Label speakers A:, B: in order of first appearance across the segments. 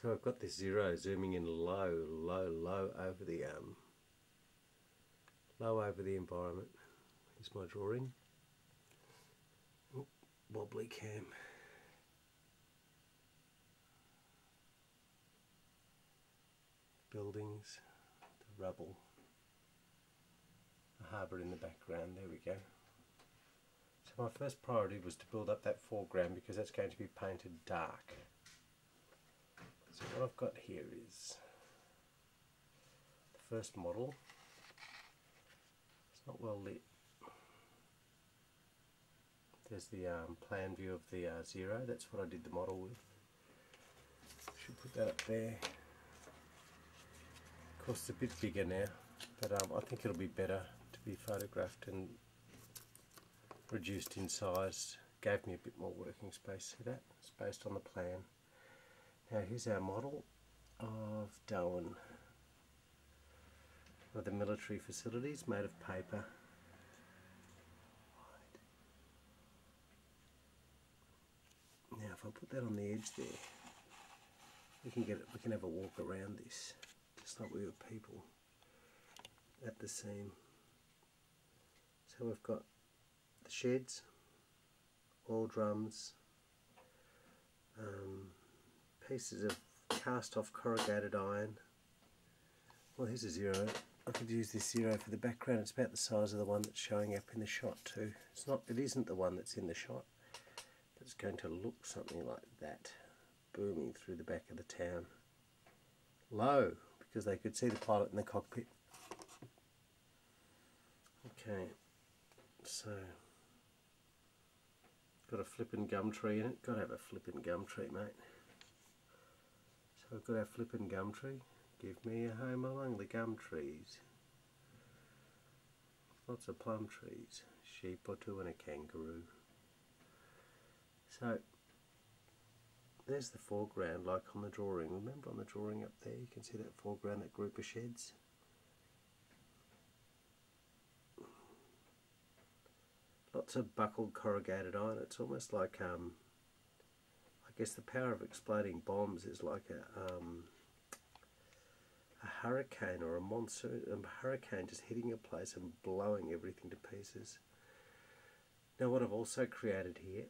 A: So I've got this zero zooming in low, low, low over the um, low over the environment. Here's my drawing. Oh, wobbly cam. Buildings, the rubble, the harbour in the background. There we go. So my first priority was to build up that foreground because that's going to be painted dark. So what I've got here is the first model. It's not well lit. There's the um, plan view of the uh, zero. That's what I did the model with. Should put that up there. Of course, it's a bit bigger now, but um, I think it'll be better to be photographed and reduced in size. Gave me a bit more working space. See that? It's based on the plan. Now here's our model of Darwin of the military facilities made of paper. Now if I put that on the edge there, we can get it, we can have a walk around this, just like we were people at the scene. So we've got the sheds, oil drums, um, pieces of cast off corrugated iron. Well here's a zero. I could use this zero for the background. It's about the size of the one that's showing up in the shot too. It's not it isn't the one that's in the shot. But it's going to look something like that. Booming through the back of the town. Low, because they could see the pilot in the cockpit. Okay. So got a flippin' gum tree in it. Gotta have a flippin' gum tree, mate. I've got our flippin' gum tree. Give me a home among the gum trees. Lots of plum trees. Sheep or two and a kangaroo. So there's the foreground like on the drawing. Remember on the drawing up there you can see that foreground, that group of sheds? Lots of buckled corrugated iron. It's almost like um, guess the power of exploding bombs is like a um, a hurricane or a monsoon, a hurricane just hitting a place and blowing everything to pieces. Now what I've also created here,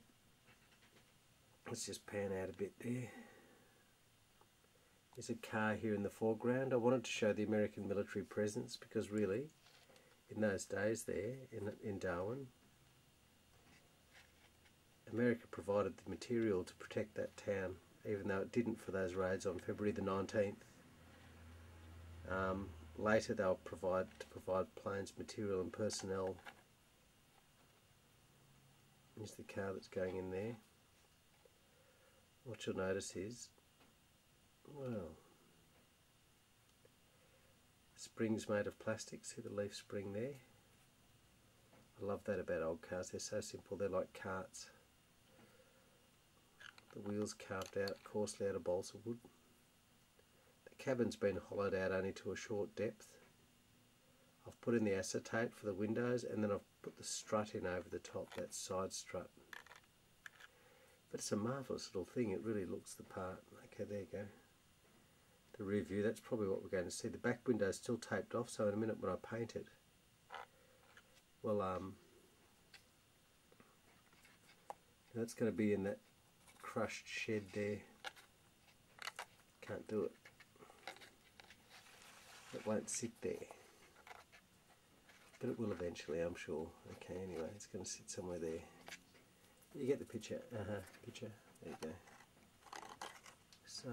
A: let's just pan out a bit there. There's a car here in the foreground. I wanted to show the American military presence because really, in those days there, in, in Darwin, America provided the material to protect that town, even though it didn't for those raids on February the 19th. Um, later they'll provide to provide planes, material and personnel. Here's the car that's going in there. What you'll notice is, well, springs made of plastic, see the leaf spring there? I love that about old cars, they're so simple, they're like carts. The wheels carved out coarsely out of balsa wood The cabin's been hollowed out only to a short depth. I've put in the acetate for the windows and then I've put the strut in over the top, that side strut. But it's a marvellous little thing, it really looks the part. Okay, there you go. The rear view, that's probably what we're going to see. The back window's still taped off, so in a minute when I paint it, well, um, that's going to be in that crushed shed there. Can't do it. It won't sit there. But it will eventually I'm sure. Okay anyway it's going to sit somewhere there. You get the picture. Uh -huh picture. There you go. So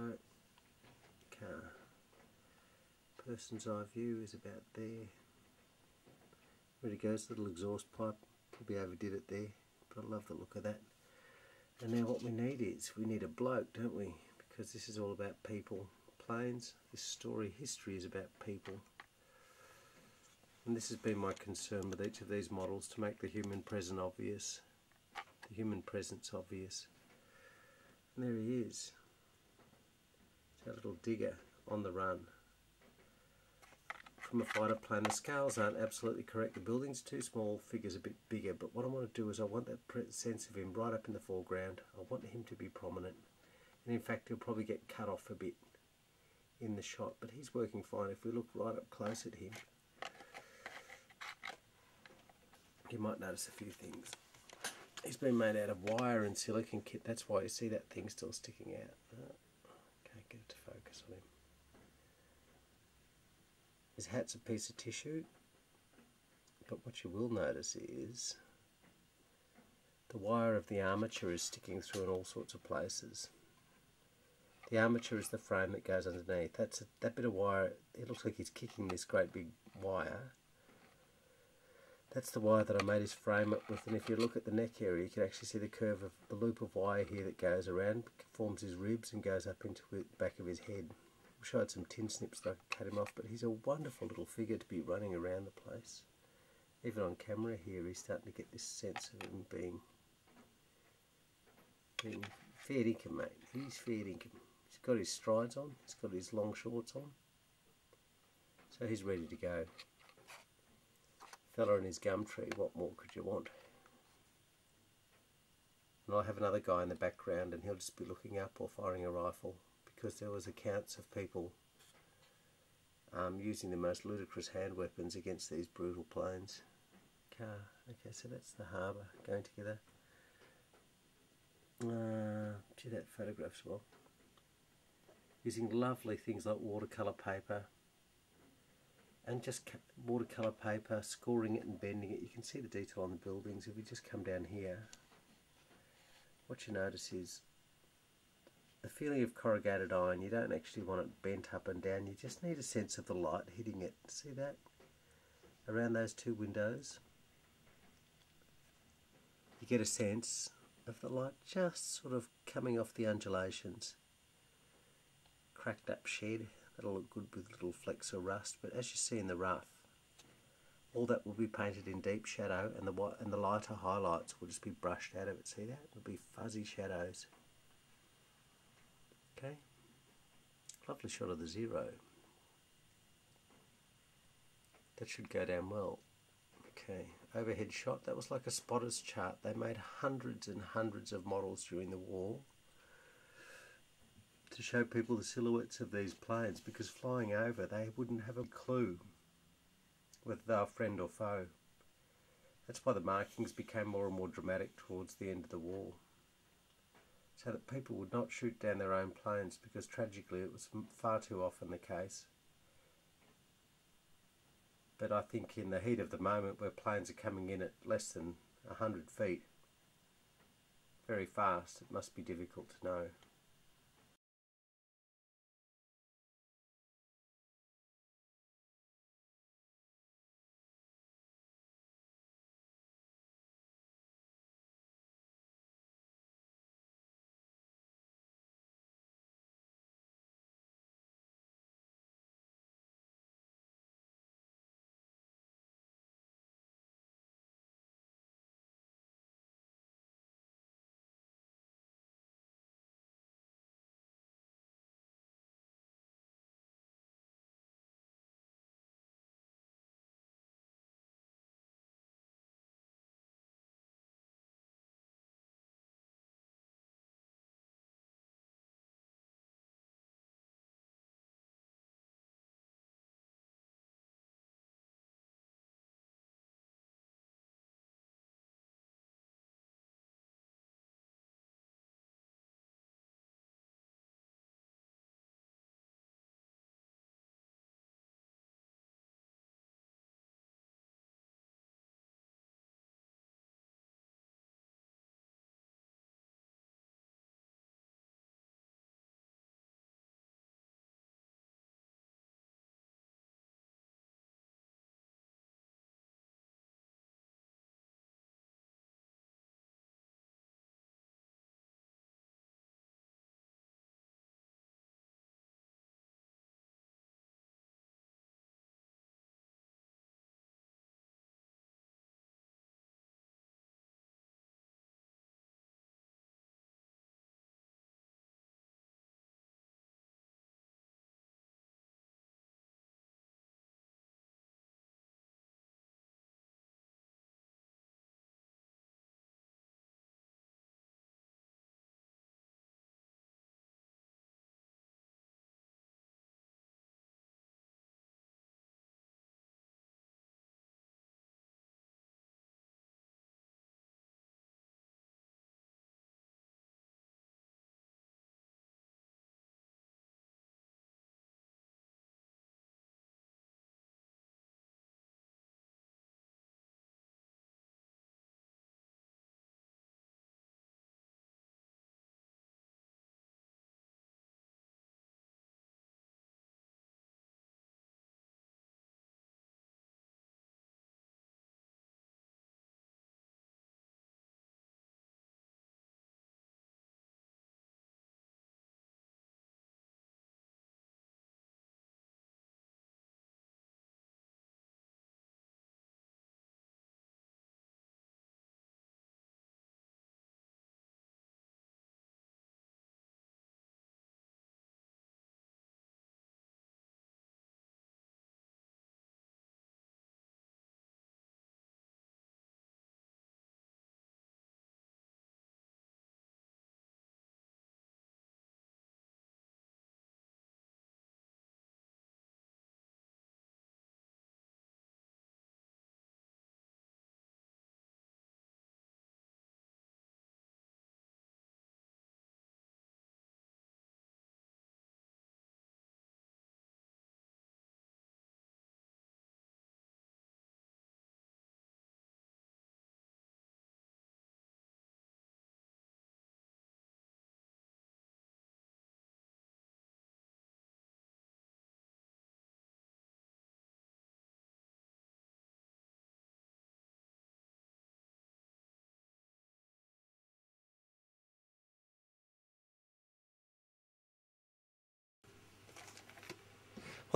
A: car. Person's eye view is about there. It goes little exhaust pipe. Probably overdid it there but I love the look of that and now what we need is we need a bloke don't we because this is all about people planes. This story history is about people. And this has been my concern with each of these models to make the human present obvious. The human presence obvious. And there he is. It's our little digger on the run. From a fighter plane, the scales aren't absolutely correct. The building's too small, figure's a bit bigger. But what I want to do is I want that sense of him right up in the foreground. I want him to be prominent And in fact, he'll probably get cut off a bit in the shot, but he's working fine. If we look right up close at him, you might notice a few things. He's been made out of wire and silicone kit. That's why you see that thing still sticking out. Oh, can't get it to focus on him. His hat's a piece of tissue. But what you will notice is the wire of the armature is sticking through in all sorts of places. The armature is the frame that goes underneath. That's a, that bit of wire. It looks like he's kicking this great big wire that's the wire that I made his frame up with and if you look at the neck area you can actually see the curve of the loop of wire here that goes around, forms his ribs and goes up into the back of his head. Wish I had some tin snips that I could cut him off but he's a wonderful little figure to be running around the place. Even on camera here he's starting to get this sense of him being, being fair income mate. He's fair income. He's got his strides on, he's got his long shorts on. So he's ready to go fella in his gum tree, what more could you want? And I have another guy in the background and he'll just be looking up or firing a rifle because there was accounts of people um, using the most ludicrous hand weapons against these brutal planes. Car. Okay, so that's the harbour going together. Uh, gee, that photographs well. Using lovely things like watercolour paper, and just watercolour paper, scoring it and bending it. You can see the detail on the buildings. If we just come down here, what you notice is the feeling of corrugated iron. You don't actually want it bent up and down. You just need a sense of the light hitting it. See that? Around those two windows. You get a sense of the light just sort of coming off the undulations. Cracked up shed. That'll look good with little flecks of rust, but as you see in the rough, all that will be painted in deep shadow and the and the lighter highlights will just be brushed out of it. See that? It'll be fuzzy shadows. Okay. Lovely shot of the zero. That should go down well. Okay, overhead shot. That was like a spotter's chart. They made hundreds and hundreds of models during the war to show people the silhouettes of these planes because flying over they wouldn't have a clue whether they were friend or foe. That's why the markings became more and more dramatic towards the end of the war. So that people would not shoot down their own planes because tragically it was far too often the case. But I think in the heat of the moment where planes are coming in at less than 100 feet, very fast, it must be difficult to know.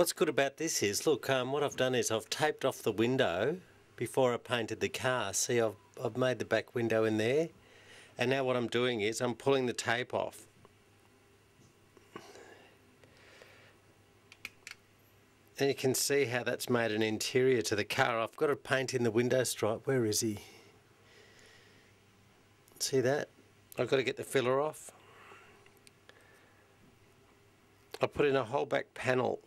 A: What's good about this is, look, um, what I've done is I've taped off the window before I painted the car. See, I've, I've made the back window in there. And now what I'm doing is I'm pulling the tape off. And you can see how that's made an interior to the car. I've got to paint in the window stripe. Where is he? See that? I've got to get the filler off. I put in a whole back panel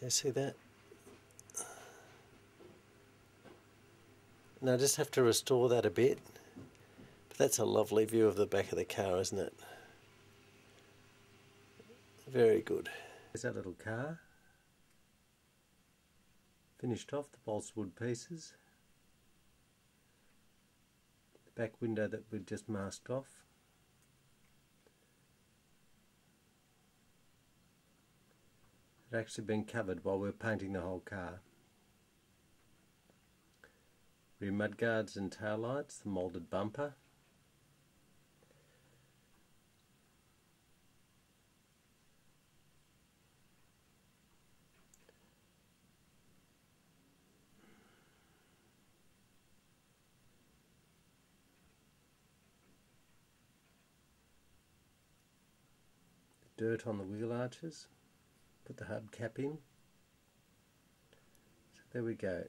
A: You see that? Now I just have to restore that a bit. But that's a lovely view of the back of the car, isn't it? Very good. There's that little car. Finished off the balsa wood pieces. The back window that we'd just masked off. Had actually been covered while we were painting the whole car. Rear mudguards and tail lights, the moulded bumper. dirt on the wheel arches put the hubcap in. So there we go.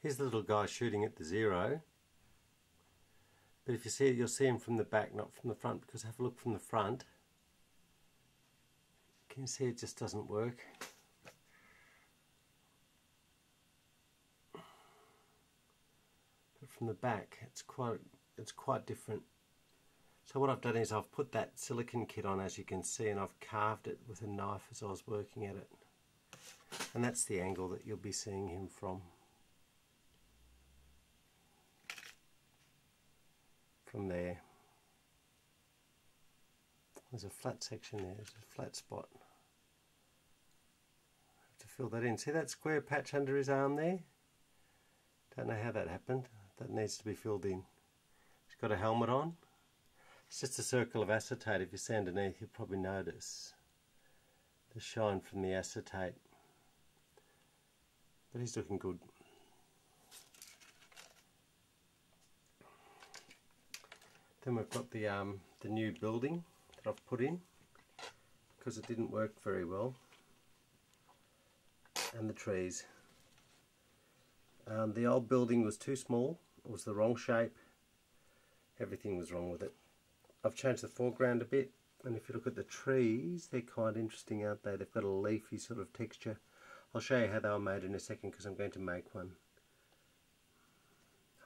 A: Here's the little guy shooting at the zero. But if you see it, you'll see him from the back, not from the front, because have a look from the front. Can you see it just doesn't work? But from the back, it's quite, it's quite different. So what I've done is I've put that silicone kit on as you can see and I've carved it with a knife as I was working at it. And that's the angle that you'll be seeing him from. From there. There's a flat section there, there's a flat spot. have to fill that in. See that square patch under his arm there? Don't know how that happened. That needs to be filled in. He's got a helmet on. It's just a circle of acetate. If you see underneath, you'll probably notice the shine from the acetate. But he's looking good. Then we've got the um, the new building that I've put in because it didn't work very well. And the trees. Um, the old building was too small. It was the wrong shape. Everything was wrong with it. I've changed the foreground a bit and if you look at the trees they're quite interesting aren't they they've got a leafy sort of texture I'll show you how they were made in a second because I'm going to make one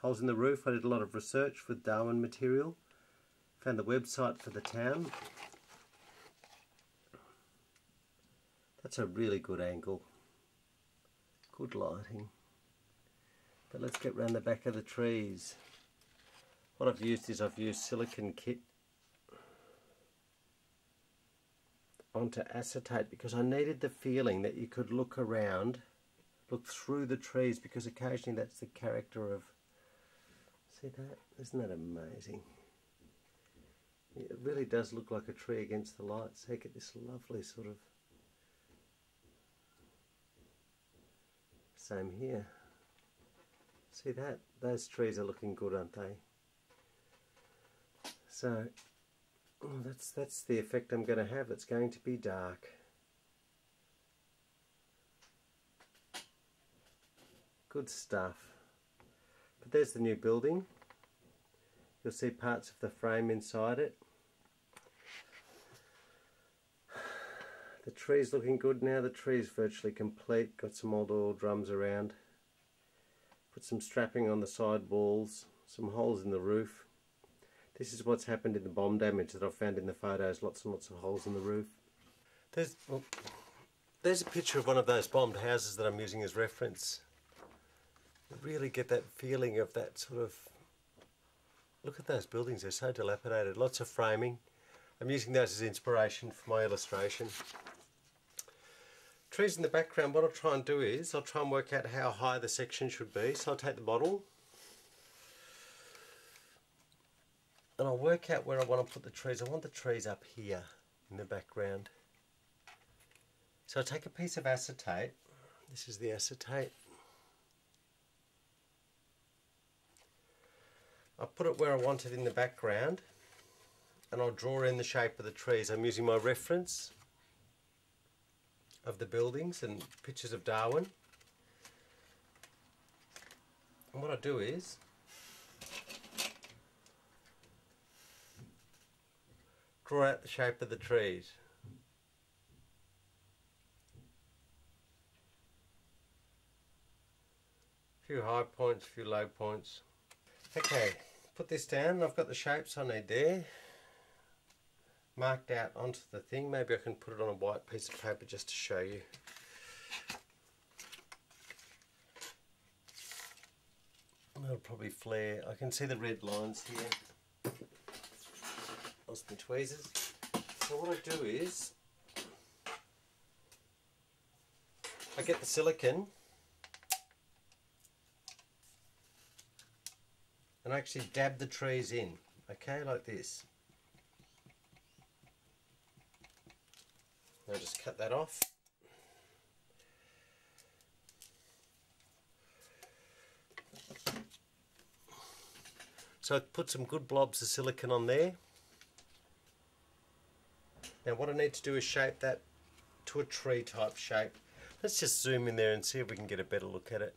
A: holes in the roof I did a lot of research with Darwin material found the website for the town that's a really good angle good lighting but let's get round the back of the trees what I've used is I've used silicone kit onto acetate because I needed the feeling that you could look around, look through the trees because occasionally that's the character of, see that? Isn't that amazing? It really does look like a tree against the lights. They get this lovely sort of, same here. See that? Those trees are looking good, aren't they? So Oh, that's that's the effect I'm going to have. It's going to be dark. Good stuff. But there's the new building. You'll see parts of the frame inside it. The tree's looking good now. The tree's virtually complete. Got some old oil drums around. Put some strapping on the side walls. Some holes in the roof. This is what's happened in the bomb damage that I've found in the photos, lots and lots of holes in the roof. There's, well, there's a picture of one of those bombed houses that I'm using as reference. You really get that feeling of that sort of, look at those buildings, they're so dilapidated, lots of framing. I'm using those as inspiration for my illustration. Trees in the background, what I'll try and do is, I'll try and work out how high the section should be. So I'll take the bottle, and I'll work out where I want to put the trees. I want the trees up here in the background. So I take a piece of acetate. This is the acetate. I put it where I want it in the background and I'll draw in the shape of the trees. I'm using my reference of the buildings and pictures of Darwin. And what I do is draw out the shape of the trees. A few high points, a few low points. Okay, put this down. I've got the shapes I need there. Marked out onto the thing. Maybe I can put it on a white piece of paper just to show you. That'll probably flare. I can see the red lines here lost my tweezers. So what I do is, I get the silicone and I actually dab the trees in, okay, like this. I'll just cut that off. So put some good blobs of silicone on there. Now what I need to do is shape that to a tree type shape. Let's just zoom in there and see if we can get a better look at it.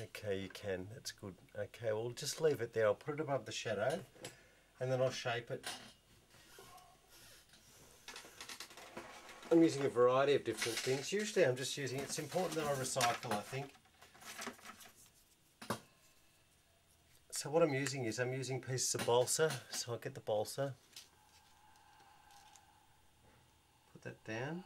A: Okay, you can. That's good. Okay, well, just leave it there. I'll put it above the shadow and then I'll shape it. I'm using a variety of different things. Usually I'm just using, it's important that I recycle, I think. So what I'm using is I'm using pieces of balsa. So I'll get the balsa. Put that down.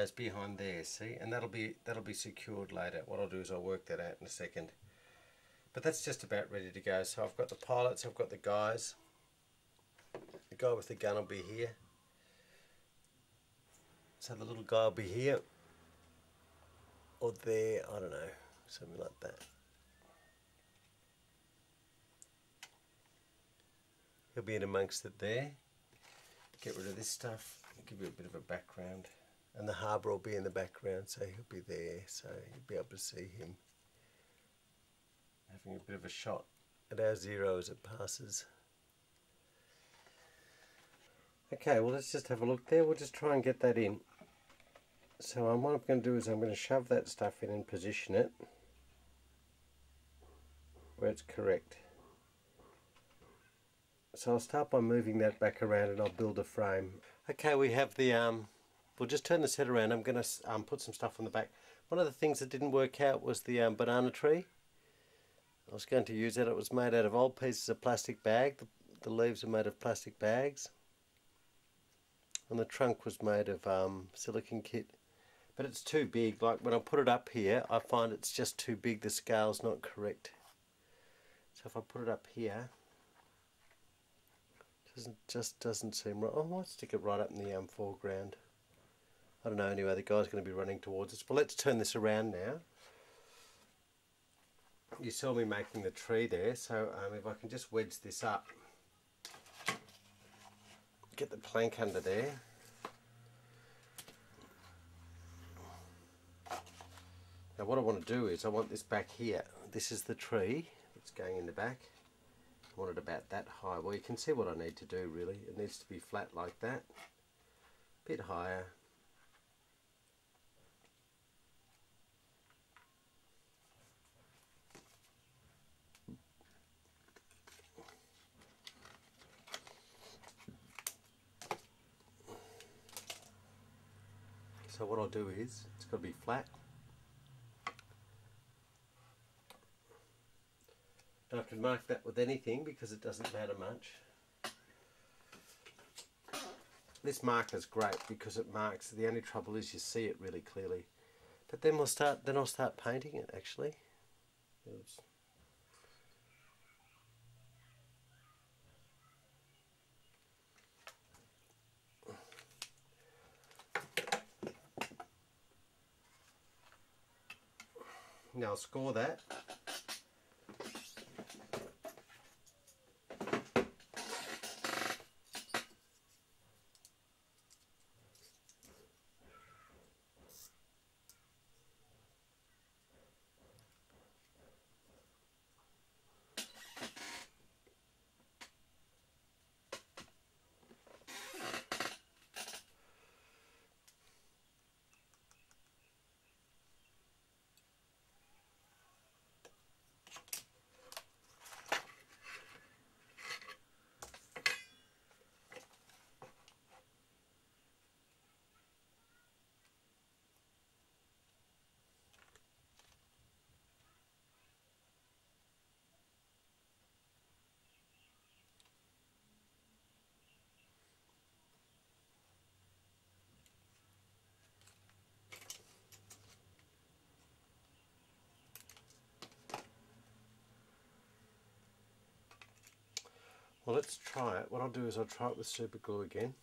A: Goes behind there see? And that'll be that'll be secured later. What I'll do is I'll work that out in a second. But that's just about ready to go. So I've got the pilots I've got the guys. The guy with the gun will be here. So the little guy will be here. Or there I don't know something like that. He'll be in amongst it there. Get rid of this stuff. Give you a bit of a background and the harbour will be in the background so he'll be there so you'll be able to see him. Having a bit of a shot. At our zero as it passes. Okay well let's just have a look there. We'll just try and get that in. So um, what I'm going to do is I'm going to shove that stuff in and position it where it's correct. So I'll start by moving that back around and I'll build a frame. Okay we have the um, we'll just turn this head around. I'm going to um, put some stuff on the back. One of the things that didn't work out was the um, banana tree. I was going to use it. It was made out of old pieces of plastic bag. The, the leaves are made of plastic bags. And the trunk was made of um, silicone kit. But it's too big. Like when I put it up here, I find it's just too big. The scale's not correct. So if I put it up here, doesn't just doesn't seem right. Oh, I might stick it right up in the um, foreground. I don't know anyway, the guy's going to be running towards us. But let's turn this around now. You saw me making the tree there, so um, if I can just wedge this up, get the plank under there. Now what I want to do is I want this back here. This is the tree that's going in the back. I want it about that high. Well you can see what I need to do really. It needs to be flat like that. A bit higher, So what I'll do is, it's got to be flat. I can mark that with anything because it doesn't matter much. This marker is great because it marks, the only trouble is you see it really clearly. But then we'll start, then I'll start painting it actually. Now score that. Well, let's try it. What I'll do is I'll try it with super glue again.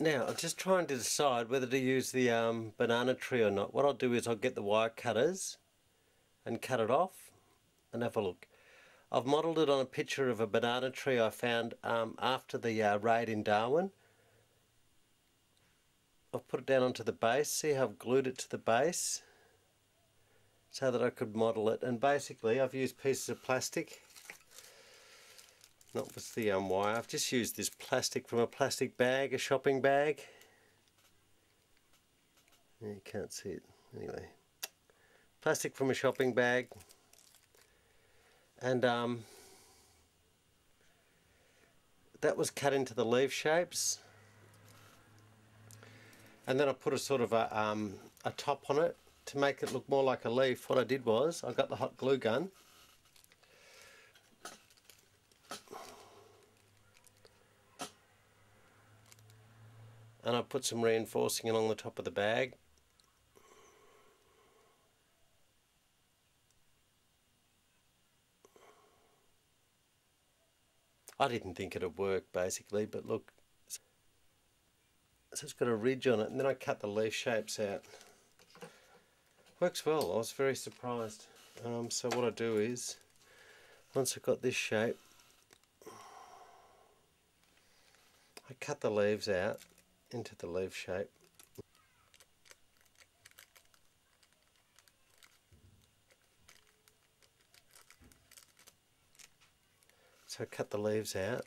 A: Now, I'm just trying to decide whether to use the um, banana tree or not. What I'll do is I'll get the wire cutters and cut it off and have a look. I've modelled it on a picture of a banana tree I found um, after the uh, raid in Darwin. I've put it down onto the base. See how I've glued it to the base so that I could model it. And basically I've used pieces of plastic not the um, wire. I've just used this plastic from a plastic bag, a shopping bag. You can't see it. Anyway, plastic from a shopping bag. And um, that was cut into the leaf shapes. And then I put a sort of a, um, a top on it to make it look more like a leaf. What I did was I got the hot glue gun and I put some reinforcing along the top of the bag. I didn't think it'd work basically but look so it's got a ridge on it and then I cut the leaf shapes out. Works well. I was very surprised. Um, so what I do is once I've got this shape I cut the leaves out into the leaf shape. So cut the leaves out.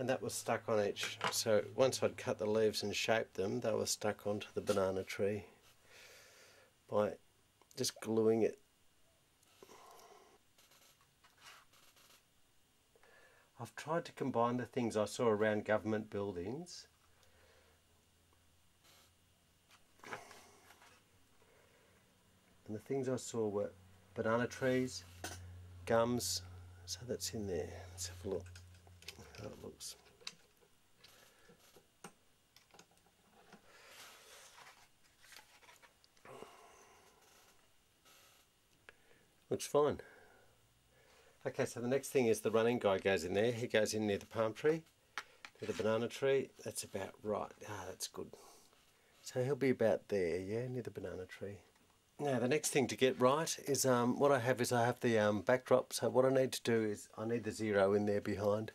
A: And that was stuck on each so once I'd cut the leaves and shaped them they were stuck onto the banana tree by just gluing it. I've tried to combine the things I saw around government buildings. And the things I saw were banana trees gums. So that's in there. Let's have a look how it looks. Looks fine. Okay, so the next thing is the running guy goes in there. He goes in near the palm tree, near the banana tree. That's about right. Ah, that's good. So he'll be about there, yeah, near the banana tree. Now the next thing to get right is um, what I have is I have the um, backdrop. So what I need to do is I need the zero in there behind.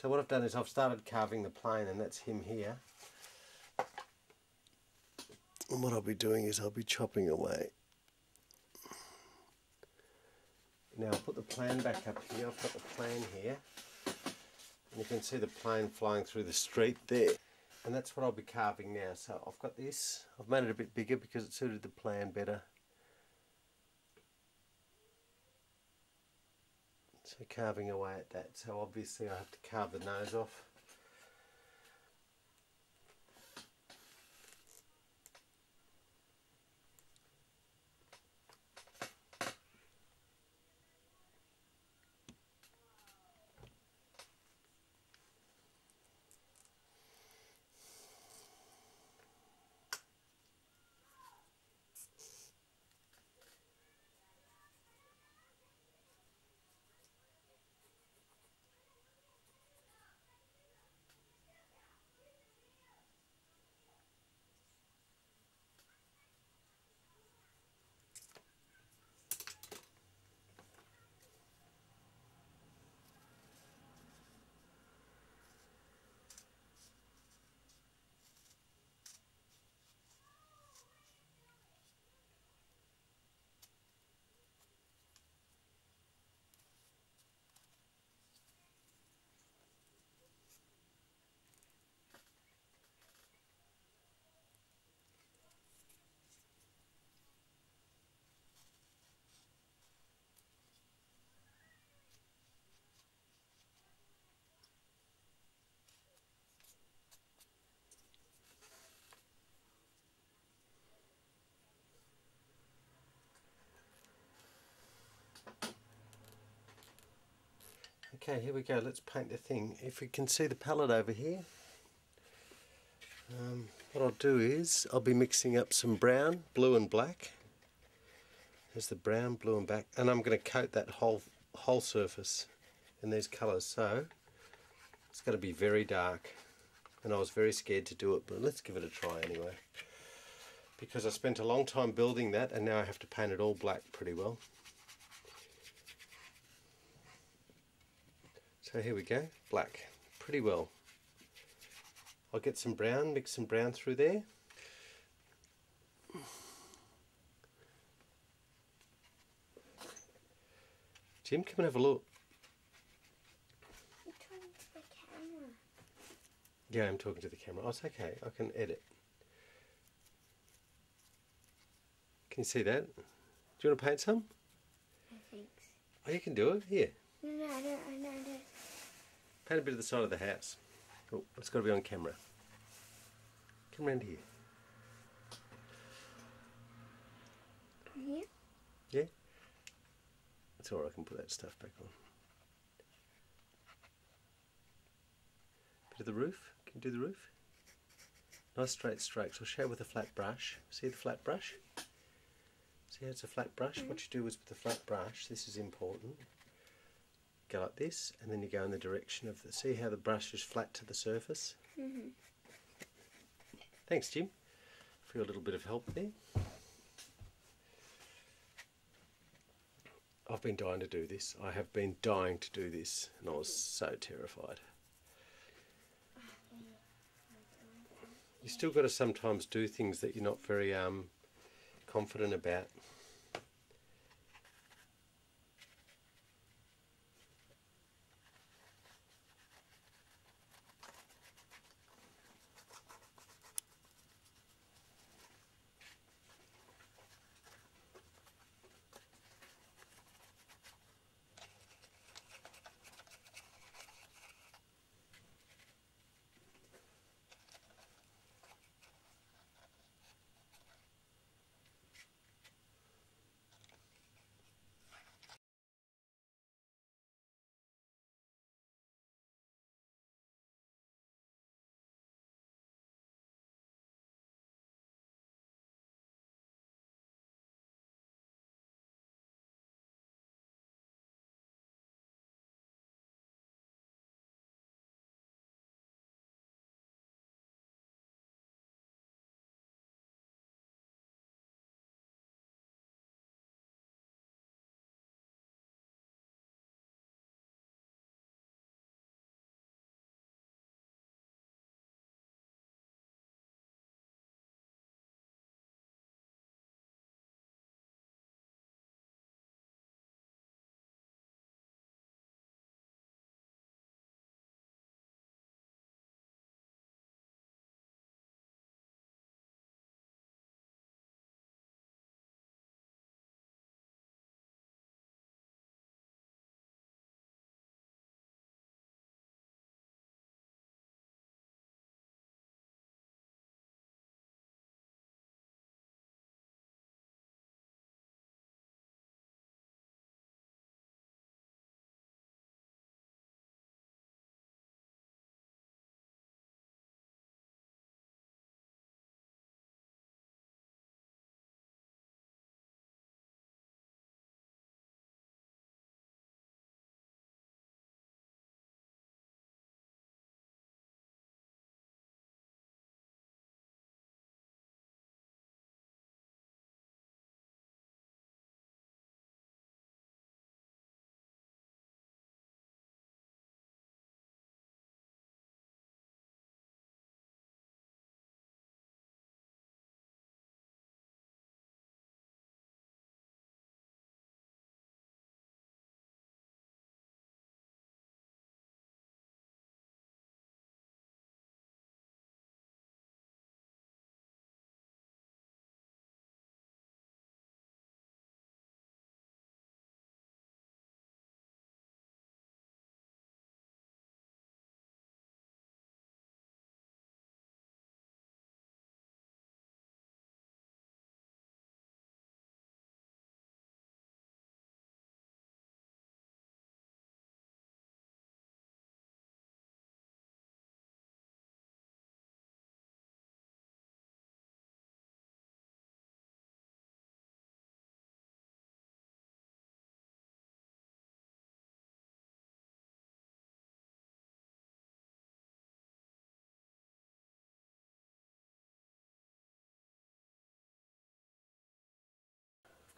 A: So what I've done is I've started carving the plane and that's him here. And what I'll be doing is I'll be chopping away. Now I'll put the plane back up here. I've got the plane here. And you can see the plane flying through the street there. And that's what I'll be carving now. So I've got this. I've made it a bit bigger because it suited the plane better. So carving away at that. So obviously I have to carve the nose off. Okay, here we go. Let's paint the thing. If we can see the palette over here, um, what I'll do is I'll be mixing up some brown, blue and black. There's the brown, blue and black, and I'm going to coat that whole whole surface in these colours. So it's going to be very dark, and I was very scared to do it, but let's give it a try anyway. Because I spent a long time building that, and now I have to paint it all black pretty well. So here we go, black, pretty well. I'll get some brown, mix some brown through there. Jim, come and have a look. Yeah, I'm talking to the camera. Oh, it's okay. I can edit. Can you see that? Do you want to paint some?
B: I think.
A: Oh, you can do it. Here.
B: No, no, I don't. I know. I don't.
A: Paint a bit of the side of the house. Oh, it's got to be on camera. Come round here.
B: Here.
A: Yeah? That's alright, I can put that stuff back on. Bit of the roof. Can you do the roof? Nice straight strokes. I'll show with a flat brush. See the flat brush? See how it's a flat brush? What mm-hmm. you do is with the flat brush, this is important. Go like this, and then you go in the direction of the. See how the brush is flat to the surface?
B: Mhm.
A: Thanks, Jim, for your little bit of help there. I've been dying to do this. I have been dying to do this, and I was so terrified. You still got to sometimes do things that you're not very um, confident about.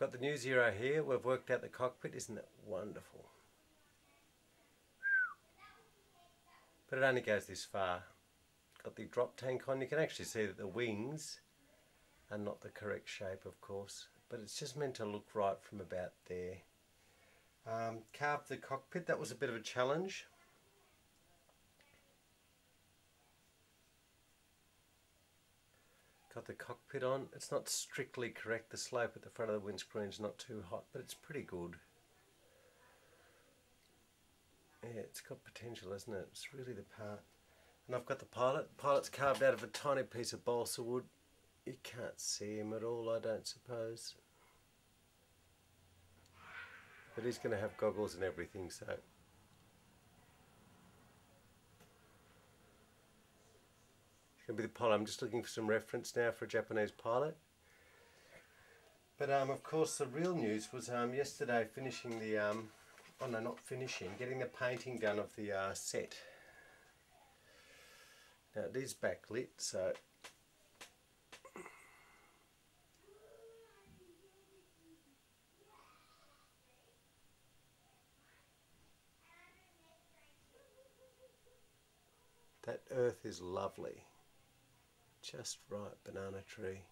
A: Got the new Zero here. We've worked out the cockpit. Isn't that wonderful? But it only goes this far. Got the drop tank on. You can actually see that the wings are not the correct shape, of course. But it's just meant to look right from about there. Um, carved the cockpit. That was a bit of a challenge. Got the cockpit on. It's not strictly correct. The slope at the front of the windscreen is not too hot, but it's pretty good. Yeah, it's got potential, isn't it? It's really the part. And I've got the pilot. The Pilot's carved out of a tiny piece of balsa wood. You can't see him at all, I don't suppose. But he's going to have goggles and everything, so going to be the pilot. I'm just looking for some reference now for a Japanese pilot. But um, of course, the real news was um, yesterday finishing the, um, oh no, not finishing, getting the painting done of the uh, set. Now it is backlit, so that earth is lovely. Just right, banana tree.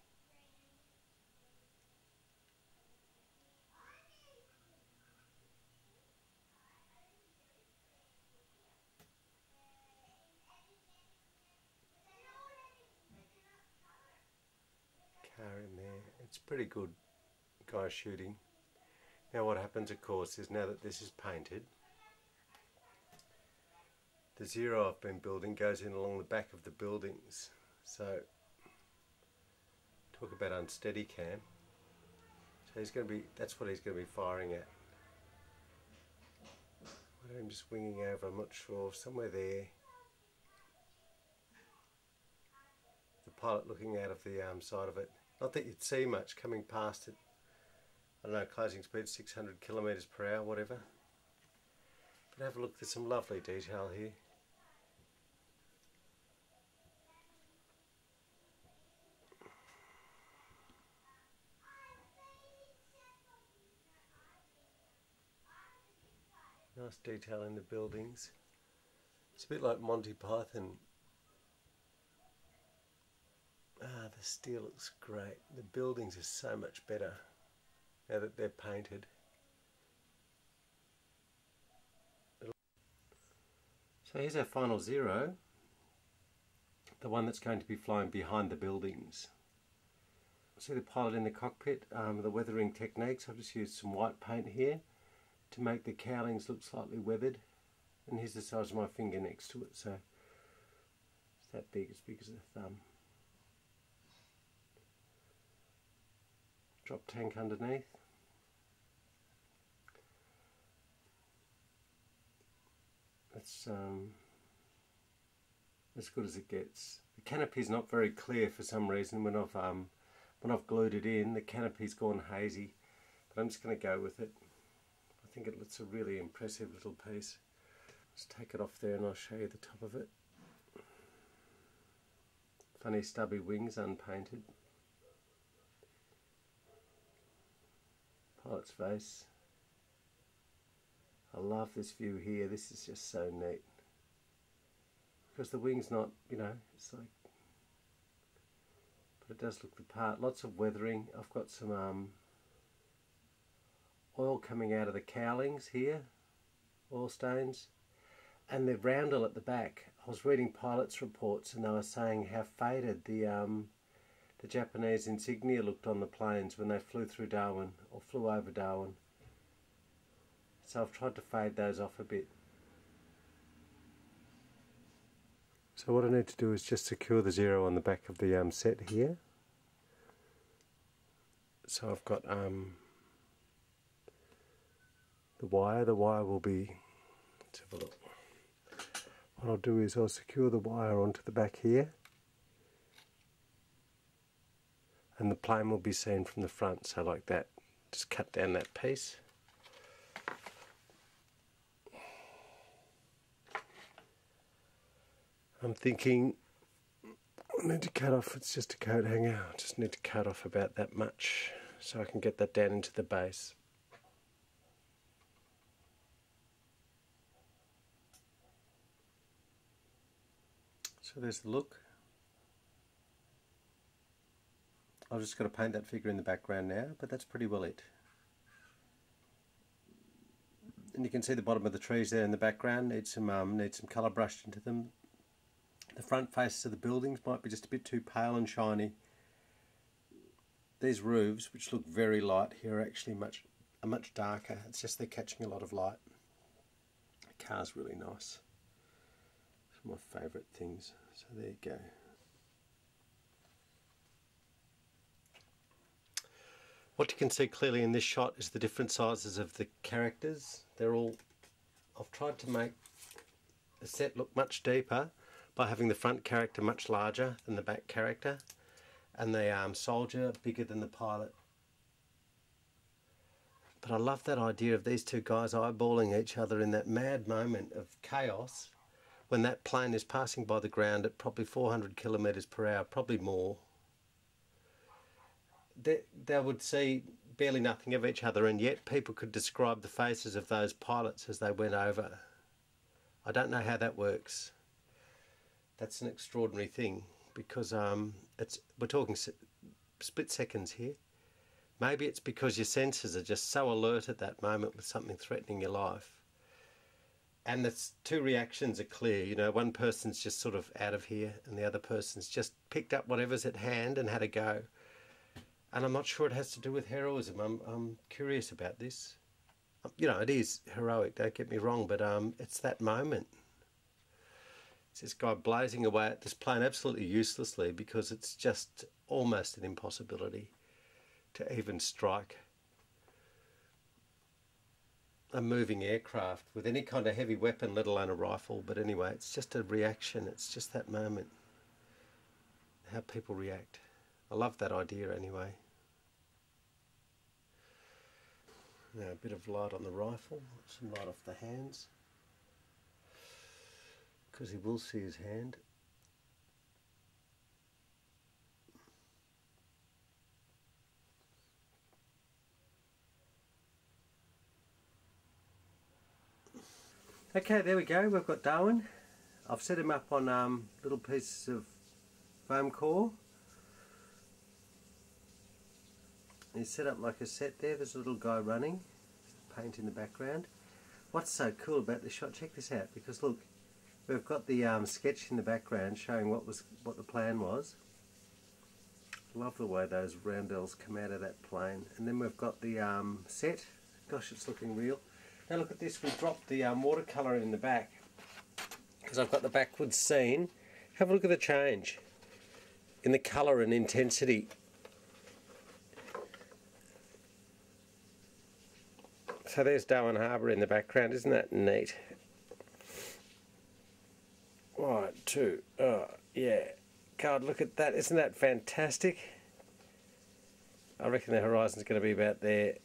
A: Car in there. It's pretty good guy shooting. Now what happens of course is now that this is painted the zero I've been building goes in along the back of the buildings so, talk about unsteady cam. So he's going to be, that's what he's going to be firing at. I'm just winging over, I'm not sure, somewhere there. The pilot looking out of the um, side of it. Not that you'd see much coming past it. I don't know, closing speed 600 kilometres per hour, whatever. But have a look, there's some lovely detail here. Nice detail in the buildings. It's a bit like Monty Python. Ah, the steel looks great. The buildings are so much better now that they're painted. So here's our final zero, the one that's going to be flying behind the buildings. See the pilot in the cockpit, um, the weathering techniques. I've just used some white paint here to make the cowlings look slightly weathered and here's the size of my finger next to it so it's that big, as big as a thumb. Drop tank underneath. That's um, as good as it gets. The canopy's not very clear for some reason when I've um, when I've glued it in. The canopy's gone hazy, but I'm just going to go with it think it looks a really impressive little piece. Let's take it off there and I'll show you the top of it. Funny stubby wings unpainted. Pilot's face. I love this view here, this is just so neat. Because the wing's not, you know, it's like, but it does look the part. Lots of weathering. I've got some um, oil coming out of the cowlings here, oil stains, and the roundel at the back. I was reading pilots' reports and they were saying how faded the um, the Japanese insignia looked on the planes when they flew through Darwin or flew over Darwin. So I've tried to fade those off a bit. So what I need to do is just secure the zero on the back of the um, set here. So I've got um, the wire. The wire will be, let's have a look. What I'll do is I'll secure the wire onto the back here and the plane will be seen from the front so like that just cut down that piece I'm thinking I need to cut off it's just a coat hanger I just need to cut off about that much so I can get that down into the base. So there's the look. I've just got to paint that figure in the background now, but that's pretty well it. And you can see the bottom of the trees there in the background, need some, um, need some colour brushed into them. The front faces of the buildings might be just a bit too pale and shiny. These roofs, which look very light here, are actually much, are much darker. It's just they're catching a lot of light. The car's really nice. My favourite things. So there you go. What you can see clearly in this shot is the different sizes of the characters. They're all, I've tried to make the set look much deeper by having the front character much larger than the back character and the um, soldier bigger than the pilot. But I love that idea of these two guys eyeballing each other in that mad moment of chaos when that plane is passing by the ground at probably 400 kilometres per hour, probably more. They, they would see barely nothing of each other, and yet people could describe the faces of those pilots as they went over. I don't know how that works that's an extraordinary thing because um, it's we're talking split seconds here. Maybe it's because your senses are just so alert at that moment with something threatening your life. And the two reactions are clear. You know, one person's just sort of out of here, and the other person's just picked up whatever's at hand and had a go. And I'm not sure it has to do with heroism. I'm, I'm curious about this. You know, it is heroic, don't get me wrong, but um, it's that moment. It's this guy blazing away at this plane absolutely uselessly because it's just almost an impossibility to even strike a moving aircraft with any kind of heavy weapon, let alone a rifle. But anyway, it's just a reaction. It's just that moment. How people react. I love that idea anyway. Now a bit of light on the rifle, some light off the hands because he will see his hand. Okay, there we go. We've got Darwin. I've set him up on um, little pieces of foam core. He's set up like a set there. There's a little guy running, paint in the background. What's so cool about this shot? Check this out because look, We've got the um, sketch in the background showing what was what the plan was. Love the way those roundels come out of that plane. And then we've got the um, set. Gosh, it's looking real. Now look at this. We dropped the um, watercolour in the back because I've got the backwards scene. Have a look at the change in the colour and intensity. So there's Darwin Harbour in the background. Isn't that neat? One, two, oh, yeah. God, look at that. Isn't that fantastic? I reckon the horizon's going to be about there.